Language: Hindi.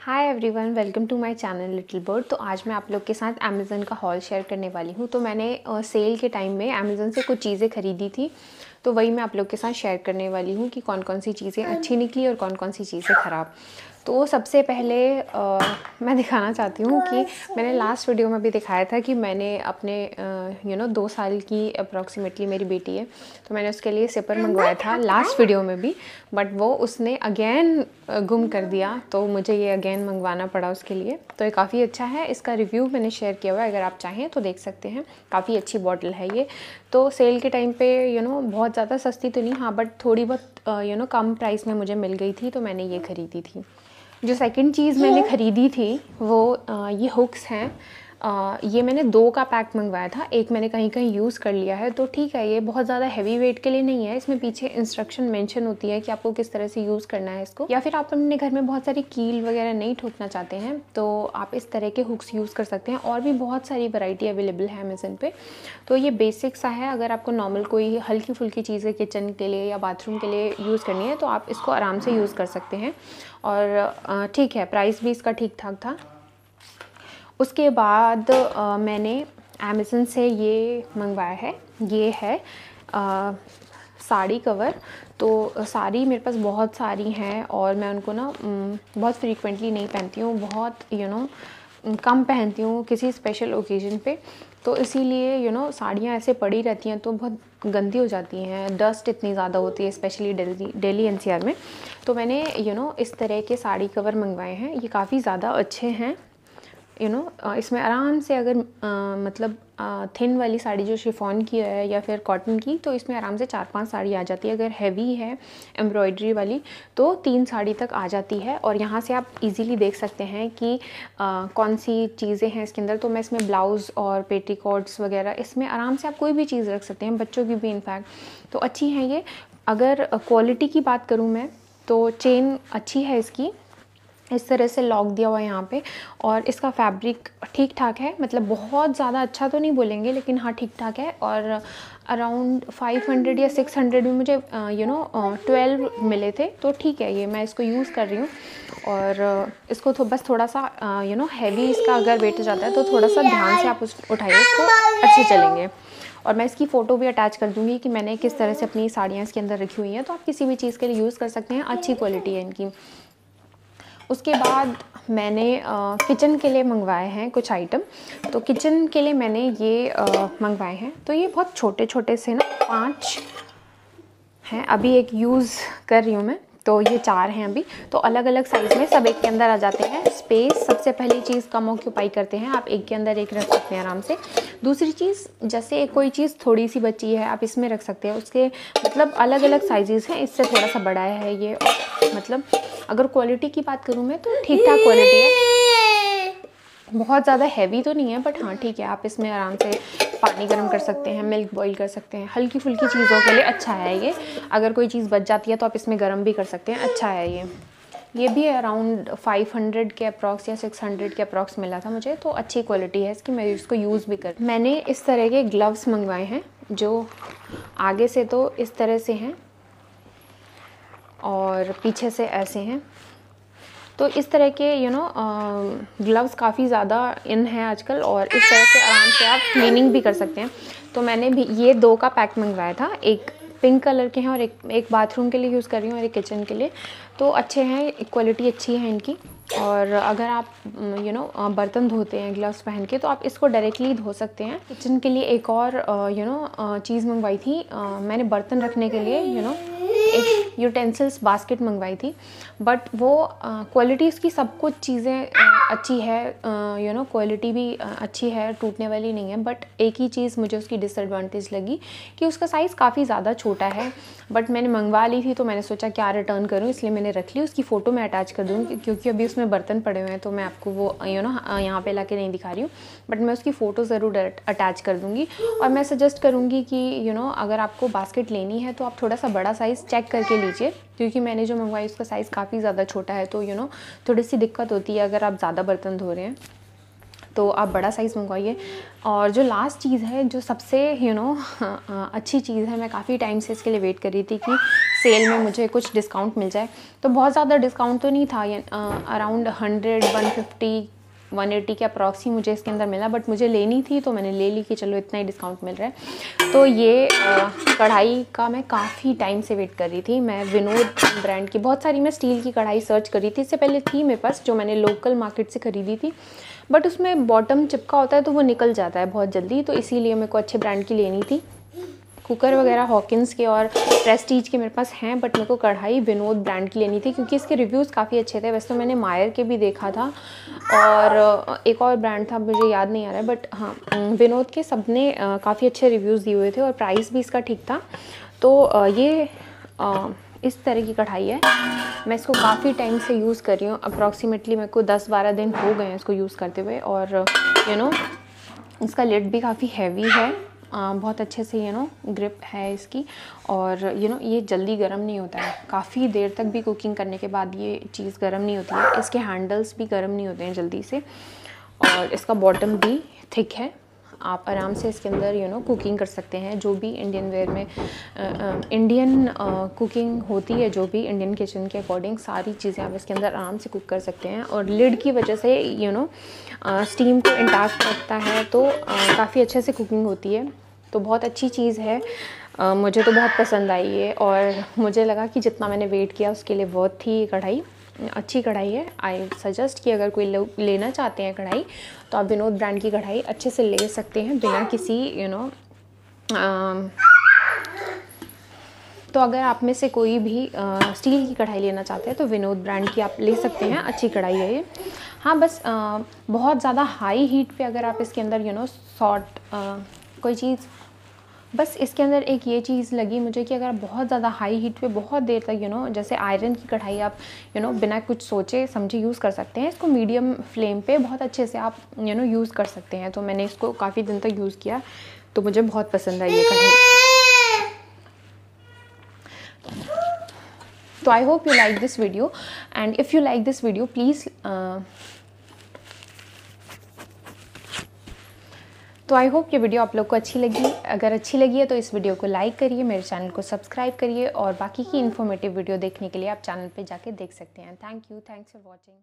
Hi everyone welcome to my channel little bird तो आज मैं आप लोग के साथ अमेज़न का हॉल शेयर करने वाली हूँ। तो मैंने सेल के टाइम में अमेज़न से कुछ चीज़ें ख़रीदी थी। तो वही मैं आप लोग के साथ शेयर करने वाली हूँ कि कौन कौन सी चीज़ें अच्छी निकली और कौन कौन सी चीज़ें ख़राब। तो सबसे पहले आ, मैं दिखाना चाहती हूँ कि मैंने लास्ट वीडियो में भी दिखाया था कि मैंने अपने यू नो दो साल की अप्रॉक्सीमेटली मेरी बेटी है तो मैंने उसके लिए सिपर मंगवाया था लास्ट वीडियो में भी बट वो उसने अगेन गुम कर दिया तो मुझे ये अगेन मंगवाना पड़ा उसके लिए। तो ये काफ़ी अच्छा है इसका रिव्यू मैंने शेयर किया हुआ है अगर आप चाहें तो देख सकते हैं काफ़ी अच्छी बॉटल है ये। तो सेल के टाइम पे यू नो बहुत ज़्यादा सस्ती तो नहीं हाँ बट थोड़ी बहुत यू नो कम प्राइस में मुझे मिल गई थी तो मैंने ये ख़रीदी थी। जो सेकंड चीज़ मैंने ख़रीदी थी वो ये हुक्स हैं। ये मैंने दो का पैक मंगवाया था, एक मैंने कहीं कहीं यूज़ कर लिया है तो ठीक है, ये बहुत ज़्यादा हैवी वेट के लिए नहीं है, इसमें पीछे इंस्ट्रक्शन मेंशन होती है कि आपको किस तरह से यूज़ करना है इसको। या फिर आप अपने घर में बहुत सारी कील वगैरह नहीं ठोकना चाहते हैं तो आप इस तरह के हुक्स यूज़ कर सकते हैं, और भी बहुत सारी वराइटी अवेलेबल है अमेज़न पे। तो ये बेसिक सा है, अगर आपको नॉर्मल कोई हल्की फुल्की चीज़ें किचन के लिए या बाथरूम के लिए यूज़ करनी है तो आप इसको आराम से यूज़ कर सकते हैं। और ठीक है प्राइस भी इसका ठीक ठाक था। उसके बाद आ, मैंने अमेज़न से ये मंगवाया है। ये है आ, साड़ी कवर। तो साड़ी मेरे पास बहुत सारी हैं और मैं उनको ना बहुत फ्रीक्वेंटली नहीं पहनती हूँ। बहुत यू you नो know, कम पहनती हूँ किसी स्पेशल ओकेज़न पे। तो इसीलिए यू नो साड़ियाँ ऐसे पड़ी रहती हैं तो बहुत गंदी हो जाती हैं। डस्ट इतनी ज़्यादा होती है स्पेशली डेली डेली एनसीआर में। तो मैंने यू you नो know, इस तरह के साड़ी कवर मंगवाए हैं। ये काफ़ी ज़्यादा अच्छे हैं। यू नो इसमें आराम से अगर uh, मतलब थिन uh, वाली साड़ी जो शिफॉन की है या फिर कॉटन की तो इसमें आराम से चार पाँच साड़ी आ जाती है। अगर हैवी है एम्ब्रॉयडरी वाली तो तीन साड़ी तक आ जाती है। और यहाँ से आप इजीली देख सकते हैं कि uh, कौन सी चीज़ें हैं इसके अंदर। तो मैं इसमें ब्लाउज़ और पेटीकोट्स वगैरह इसमें आराम से आप कोई भी चीज़ रख सकते हैं बच्चों की भी इनफैक्ट तो अच्छी हैं ये। अगर क्वालिटी की बात करूँ मैं तो चेन अच्छी है इसकी। इस तरह से लॉक दिया हुआ है यहाँ पे और इसका फैब्रिक ठीक ठाक है मतलब बहुत ज़्यादा अच्छा तो नहीं बोलेंगे, लेकिन हाँ ठीक ठाक है और अराउंड 500 या 600 में मुझे यू नो ट्वेल्व मिले थे तो ठीक है, ये मैं इसको यूज़ कर रही हूँ और इसको तो बस थोड़ा सा यू नो हैवी इसका अगर वेट जाता है तो थोड़ा सा ध्यान से आप उस, उठाइए, इसको अच्छे चलेंगे। और मैं इसकी फ़ोटो भी अटैच कर दूँगी कि मैंने किस तरह से अपनी साड़ियाँ इसके अंदर रखी हुई हैं तो आप किसी भी चीज़ के लिए यूज़ कर सकते हैं, अच्छी क्वालिटी है इनकी। उसके बाद मैंने किचन के लिए मंगवाए हैं कुछ आइटम तो किचन के लिए मैंने ये मंगवाए हैं। तो ये बहुत छोटे छोटे से ना पाँच हैं। अभी एक यूज़ कर रही हूँ मैं। तो ये चार हैं अभी। तो अलग अलग साइज़ में सब एक के अंदर आ जाते हैं। स्पेस सबसे पहली चीज़ कम ऑक्यूपाई करते हैं। आप एक के अंदर एक रख सकते हैं आराम से। दूसरी चीज़, जैसे एक कोई चीज़ थोड़ी सी बची है, आप इसमें रख सकते हैं। उसके मतलब अलग अलग साइजेस हैं। इससे थोड़ा सा बड़ा है ये। मतलब अगर क्वालिटी की बात करूँ मैं तो ठीक ठाक क्वालिटी है। बहुत ज़्यादा हैवी तो नहीं है बट हाँ ठीक है, आप इसमें आराम से पानी गर्म कर सकते हैं मिल्क बॉईल कर सकते हैं हल्की फुल्की चीज़ों के लिए अच्छा है ये। अगर कोई चीज़ बच जाती है तो आप इसमें गर्म भी कर सकते हैं अच्छा है ये। ये भी अराउंड 500 के अप्रॉक्स या 600 के अप्रॉक्स मिला था मुझे तो अच्छी क्वालिटी है इसकी, मैं इसको यूज़ भी कर मैंने इस तरह के ग्लव्स मंगवाए हैं, जो आगे से तो इस तरह से हैं और पीछे से ऐसे हैं। तो इस तरह के यू नो ग्लव्स काफ़ी ज़्यादा इन हैं आजकल और इस तरह से आराम से आप क्लीनिंग भी कर सकते हैं। तो मैंने भी ये दो का पैक मंगवाया था, एक पिंक कलर के हैं और एक एक बाथरूम के लिए यूज़ कर रही हूँ और एक किचन के लिए। तो अच्छे हैं क्वालिटी अच्छी है इनकी। और अगर आप यू नो बर्तन धोते हैं ग्लव्स पहन के तो आप इसको डायरेक्टली धो सकते हैं। किचन के लिए एक और यू नो चीज़ मंगवाई थी मैंने बर्तन रखने के लिए यू नो एक यूटेंसिल्स बास्केट मंगवाई थी बट वो क्वालिटी उसकी सब कुछ चीज़ें अच्छी है यू नो क्वालिटी भी अच्छी है, टूटने वाली नहीं है बट एक ही चीज़ मुझे उसकी डिसएडवांटेज लगी कि उसका साइज़ काफ़ी ज़्यादा छोटा है। बट मैंने मंगवा ली थी तो मैंने सोचा क्या रिटर्न करूँ, इसलिए मैंने रख ली, उसकी फ़ोटो मैं अटैच कर दूँगी, क्योंकि अभी उसमें बर्तन पड़े हुए हैं तो मैं आपको वो यू नो यहाँ पर ला नहीं दिखा रही हूँ। बट मैं उसकी फ़ोटो ज़रूर अटैच कर दूँगी और मैं सजेस्ट करूँगी कि यू नो अगर आपको बास्केट लेनी है तो आप थोड़ा सा बड़ा साइज़ चेक करके लीजिए, क्योंकि मैंने जो मंगवाई उसका साइज़ काफ़ी ज़्यादा छोटा है तो यू नो थोड़ी सी दिक्कत होती है अगर आप ज़्यादा बर्तन धो रहे हैं। तो आप बड़ा साइज़ मंगवाइए। और जो लास्ट चीज़ है, जो सबसे यू नो अच्छी चीज़ है, मैं काफ़ी टाइम से इसके लिए वेट कर रही थी कि सेल में मुझे कुछ डिस्काउंट मिल जाए। तो बहुत ज़्यादा डिस्काउंट तो नहीं था around hundred one fifty one eighty के अप्रॉक्स ही मुझे इसके अंदर मिला बट मुझे लेनी थी तो मैंने ले ली कि चलो इतना ही डिस्काउंट मिल रहा है। तो ये कढ़ाई का मैं काफ़ी टाइम से वेट कर रही थी। मैं विनोद ब्रांड की, बहुत सारी मैं स्टील की कढ़ाई सर्च कर रही थी। इससे पहले थी मेरे पास, जो मैंने लोकल मार्केट से ख़रीदी थी। बट उसमें बॉटम चिपका होता है तो वो निकल जाता है बहुत जल्दी तो इसीलिए मेरे को अच्छे ब्रांड की लेनी थी। कुकर वगैरह हॉकिंस के और प्रेस्टीज के मेरे पास हैं बट मेरे को कढ़ाई विनोद ब्रांड की लेनी थी क्योंकि इसके रिव्यूज़ काफ़ी अच्छे थे। वैसे तो मैंने मायर के भी देखा था और एक और ब्रांड था, मुझे याद नहीं आ रहा है बट हाँ विनोद के सबने काफ़ी अच्छे रिव्यूज़ दिए हुए थे और प्राइस भी इसका ठीक था। तो ये इस तरह की कढ़ाई है। मैं इसको काफ़ी टाइम से यूज़ कर रही हूँ। अप्रॉक्सीमेटली मेरे को 10-12 दिन हो गए हैं इसको यूज़ करते हुए और यू नो इसका लिड भी काफ़ी हैवी है। बहुत अच्छे से यू नो ग्रिप है इसकी। और यू नो ये जल्दी गर्म नहीं होता है। काफ़ी देर तक भी कुकिंग करने के बाद ये चीज़ गर्म नहीं होती है। इसके हैंडल्स भी गर्म नहीं होते हैं जल्दी से। और इसका बॉटम भी थिक है। आप आराम से इसके अंदर यू नो कुकिंग कर सकते हैं। जो भी इंडियन वेयर में इंडियन कुकिंग होती है, जो भी इंडियन किचन के अकॉर्डिंग सारी चीज़ें आप इसके अंदर आराम से कुक कर सकते हैं। और लिड की वजह से यू नो स्टीम को इंटाक्ट रखता है तो काफ़ी अच्छे से कुकिंग होती है। तो बहुत अच्छी चीज़ है। मुझे तो बहुत पसंद आई है और मुझे लगा कि जितना मैंने वेट किया, उसके लिए बहुत थी कढ़ाई। अच्छी कढ़ाई है। आई सजेस्ट कि अगर कोई लोग लेना चाहते हैं कढ़ाई तो आप विनोद ब्रांड की कढ़ाई अच्छे से ले सकते हैं बिना किसी यू you नो know, तो अगर आप में से कोई भी आ, स्टील की कढ़ाई लेना चाहते हैं तो विनोद ब्रांड की आप ले सकते हैं। अच्छी कढ़ाई है ये। हाँ बस आ, बहुत ज़्यादा हाई हीट पे अगर आप इसके अंदर यू नो शॉर्ट कोई चीज़ बस इसके अंदर एक ये चीज़ लगी मुझे कि अगर बहुत ज़्यादा हाई हीट पे बहुत देर तक यू नो जैसे आयरन की कढ़ाई आप यू नो बिना कुछ सोचे, समझे यूज़ कर सकते हैं, इसको मीडियम फ्लेम पे बहुत अच्छे से आप यू नो यूज़ कर सकते हैं। तो मैंने इसको काफ़ी दिन तक यूज़ किया तो मुझे बहुत पसंद आई ये कढ़ाई। तो I hope you like this video and if you like this video please तो आई होप ये वीडियो आप लोग को अच्छी लगी। अगर अच्छी लगी है तो इस वीडियो को लाइक करिए, मेरे चैनल को सब्सक्राइब करिए और बाकी की इन्फॉर्मेटिव वीडियो देखने के लिए आप चैनल पे जाके देख सकते हैं। Thank you thanks for watching